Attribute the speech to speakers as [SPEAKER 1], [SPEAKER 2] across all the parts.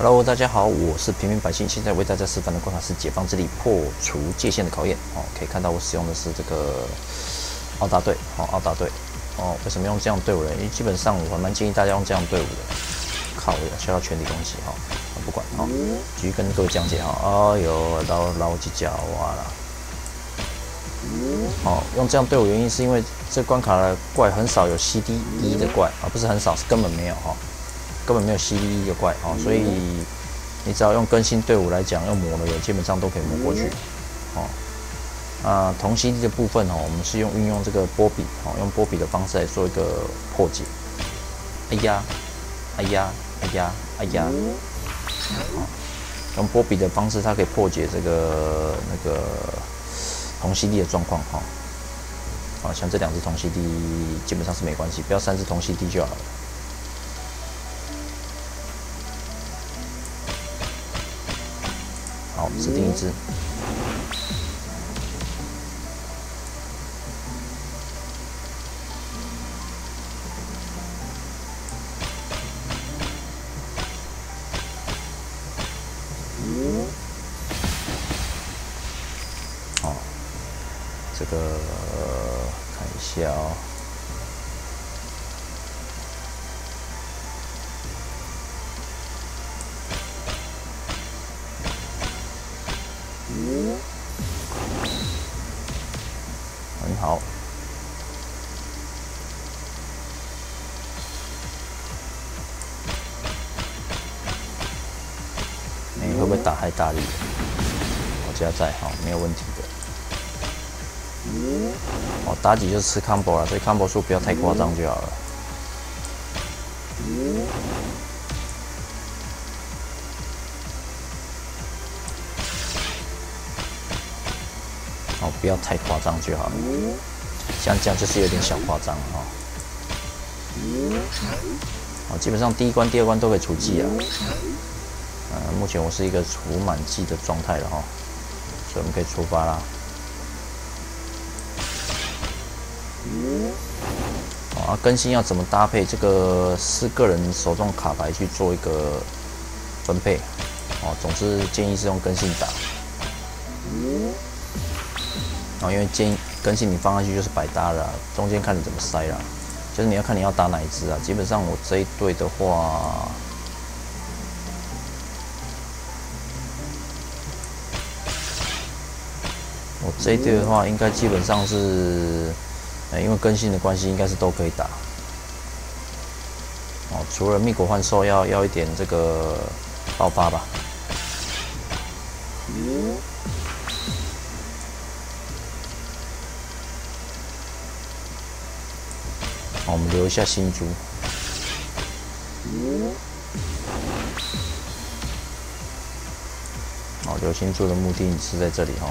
[SPEAKER 1] Hello，大家好，我是平民百姓，现在为大家示范的关卡是解放之力破除界限的考验。哦，可以看到我使用的是这个奥大队，哦，奥大队，哦，为什么用这样队伍呢？因为基本上我还蛮建议大家用这样队伍的。靠，我需要全体攻击哈，不管哈，继续跟各位讲解哈。哎呦，捞捞几脚哇啦！哦，用这样队伍原因是因为这关卡的怪很少有 CD 一的怪啊，不是很少，是根本没有哈。根本没有 CD 一个怪哦，所以你只要用更新队伍来讲，用磨的人基本上都可以磨过去哦。啊，同 CD 的部分哦，我们是用运用这个波比哦，用波比的方式来做一个破解。哎呀，哎呀，哎呀，哎呀，用波比的方式，它可以破解这个那个同 CD 的状况哈。啊，像这两只同 CD 基本上是没关系，不要三只同 CD 就好了。指定一只。好，这个看一下哦。很好。你会不会打太大力？我家在哈，没有问题的。哦，妲己就是吃 combo 了，所以 combo 数不要太夸张就好了。哦，不要太夸张就好。像这样就是有点小夸张哈。哦，基本上第一关、第二关都可以除技了。呃，目前我是一个除满技的状态了哈，所以我们可以出发啦。啊，更新要怎么搭配？这个是个人手中卡牌去做一个分配。哦，总之建议是用更新打。然后因为建更新你放上去就是百搭了，中间看你怎么塞啦，就是你要看你要打哪一只啊。基本上我这一队的话，我这一队的话应该基本上是，呃，因为更新的关系，应该是都可以打。哦，除了蜜果幻兽要要一点这个爆发吧。我们留一下新珠。好，留新珠的目的是在这里哈。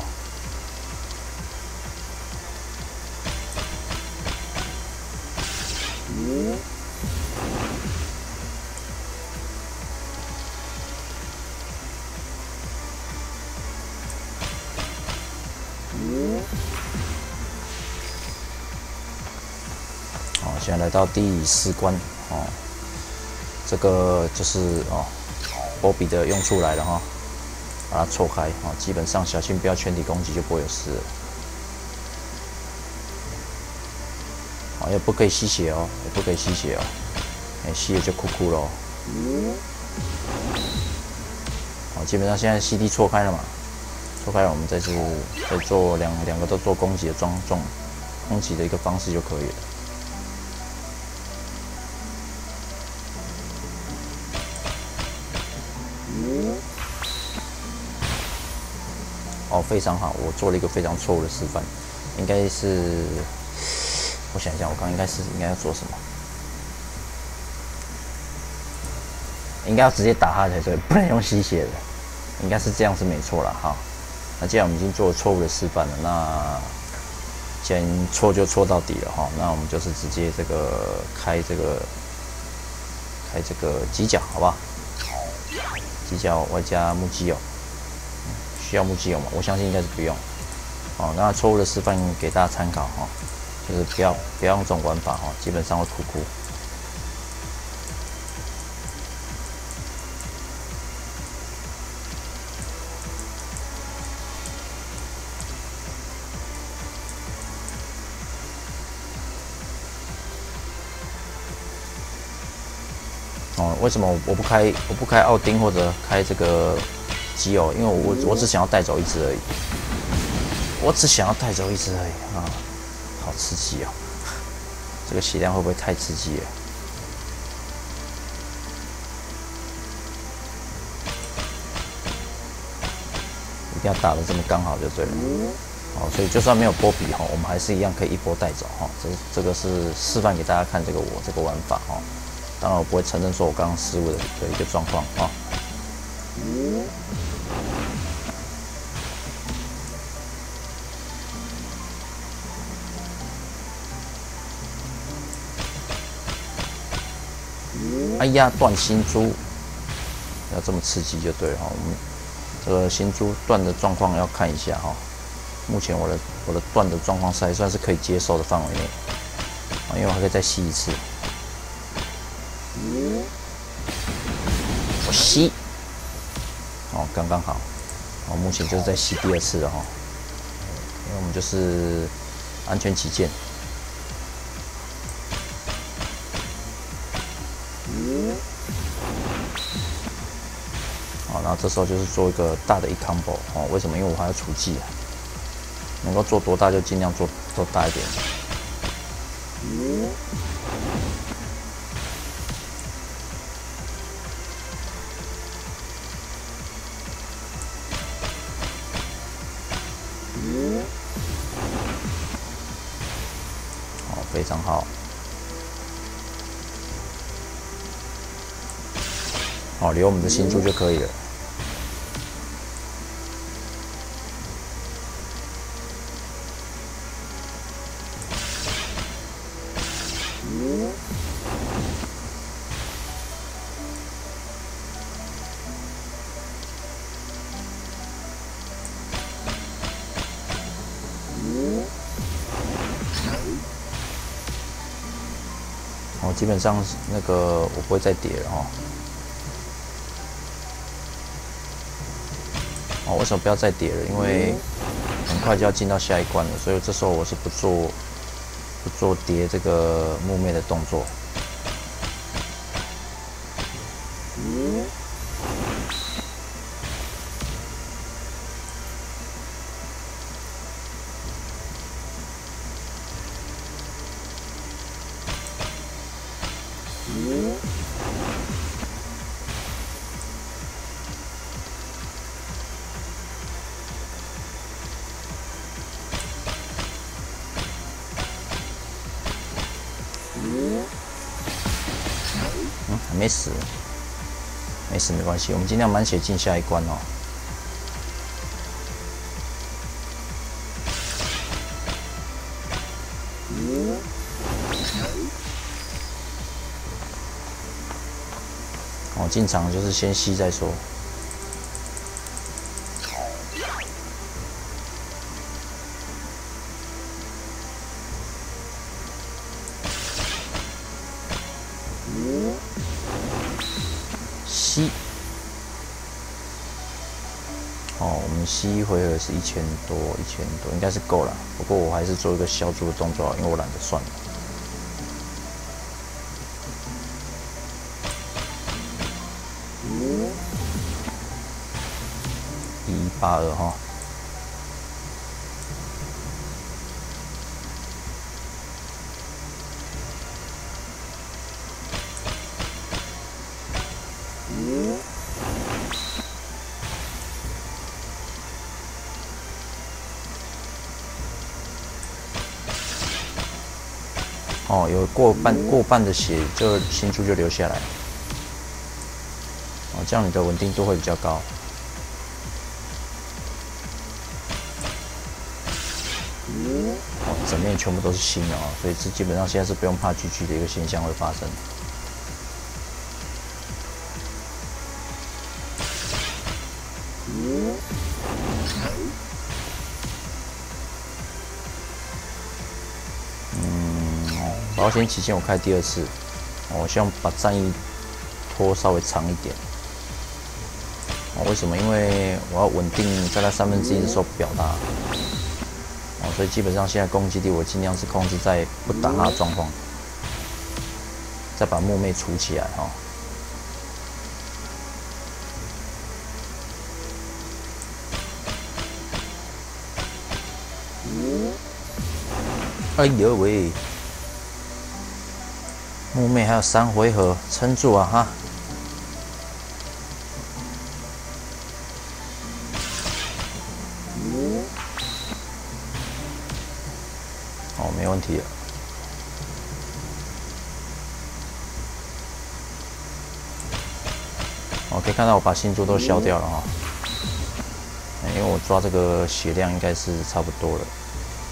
[SPEAKER 1] 现在来到第四关哦，这个就是哦，波比的用处来了哈，把它错开哦，基本上小心不要全体攻击就不会有事了。哦，也不可以吸血哦，也不可以吸血哦，哎，吸了就哭哭喽。哦，基本上现在 CD 错开了嘛，错开了，我们再是再做两两个都做攻击的装装攻击的一个方式就可以了。哦，非常好，我做了一个非常错误的示范，应该是，我想一下，我刚应该是应该要做什么？应该要直接打他才对，不能用吸血的，应该是这样是没错了哈。那既然我们已经做了错误的示范了，那既然错就错到底了哈，那我们就是直接这个开这个开这个犄角，好不好？犄角外加木屐哦。需要木机油吗？我相信应该是不用。哦，那错误的示范给大家参考哈，就是不要不要用这种玩法哈，基本上会哭哭。哦，为什么我不开我不开奥丁或者开这个？基偶？因为我我只想要带走一只而已，我只想要带走一只而已啊！好刺激哦！这个血量会不会太刺激了？一定要打的这么刚好就对了。哦，所以就算没有波比哈，我们还是一样可以一波带走哈。这这个是示范给大家看这个我这个玩法哈。当然我不会承认说我刚刚失误的的一个状况啊。哎呀，断心珠，要这么刺激就对了哈。我们这个新珠断的状况要看一下哈。目前我的我的断的状况是还算是可以接受的范围内，因为我还可以再吸一次。我吸，哦，刚刚好。哦，目前就是在吸第二次了哈，因为我们就是安全起见。好，然后这时候就是做一个大的一 combo 哦，为什么？因为我还要除技啊。能够做多大就尽量做做大一点。常好。哦，留我们的新珠就可以了。哦，基本上那个我不会再叠了哦。哦，为什么不要再叠了？因为很快就要进到下一关了，所以这时候我是不做不做叠这个木妹的动作。没死，没死没关系，我们尽量满血进下一关哦。哦，进场就是先吸再说。吸，哦，我们吸一回合是一千多，一千多应该是够了。不过我还是做一个消注的动作，因为我懒得算了。一八二哈。哦，有过半过半的血，就新珠就流下来。哦，这样你的稳定度会比较高。哦，整面全部都是新的哦，所以这基本上现在是不用怕狙击的一个现象会发生。保险期间我开第二次，我希望把战役拖稍微长一点。为什么？因为我要稳定在它三分之一的时候表达。哦，所以基本上现在攻击力我尽量是控制在不打他的状况，再把木妹除起来哈、哦。哎呦喂！木妹还有三回合，撑住啊哈！哦，没问题了。哦，可以看到我把星珠都消掉了哈，因为我抓这个血量应该是差不多了。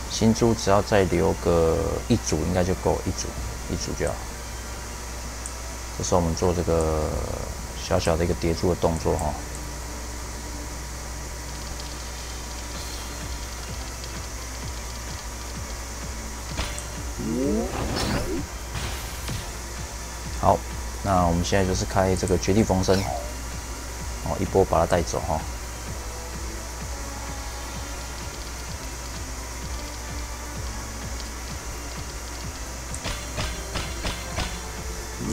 [SPEAKER 1] 星珠只要再留个一组，应该就够一组，一组就好。这时候我们做这个小小的一个叠珠的动作哈。好，那我们现在就是开这个绝地逢生，哦，一波把它带走哈。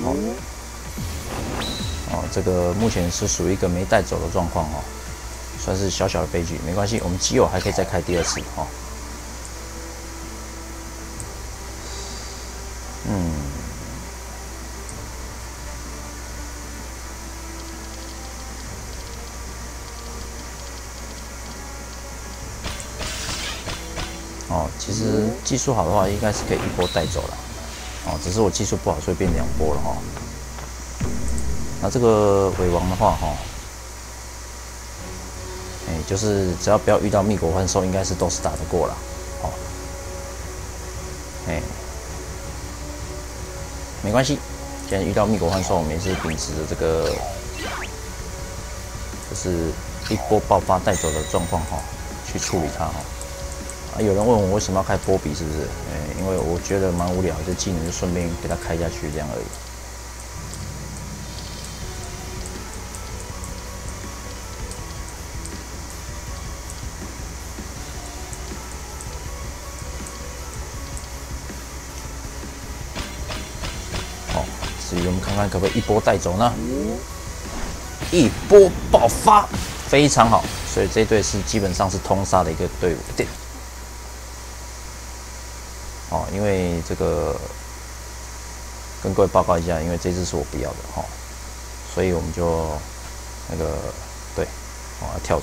[SPEAKER 1] 好哦，这个目前是属于一个没带走的状况哦，算是小小的悲剧，没关系，我们基友还可以再开第二次哈。嗯，哦，其实技术好的话，应该是可以一波带走了。哦，只是我技术不好，所以变两波了哈。那这个尾王的话，哈，哎，就是只要不要遇到密国幻兽，应该是都是打得过了，哦，哎，没关系，既然遇到密国幻兽，我们也是秉持着这个，就是一波爆发带走的状况哈，去处理它哈。啊，有人问我为什么要开波比，是不是？哎，因为我觉得蛮无聊，这技能就顺便给它开下去这样而已。至于我们看看可不可以一波带走呢？一波爆发，非常好，所以这队是基本上是通杀的一个队伍。对。哦，因为这个跟各位报告一下，因为这只是我不要的哈，所以我们就那个对，哦跳出。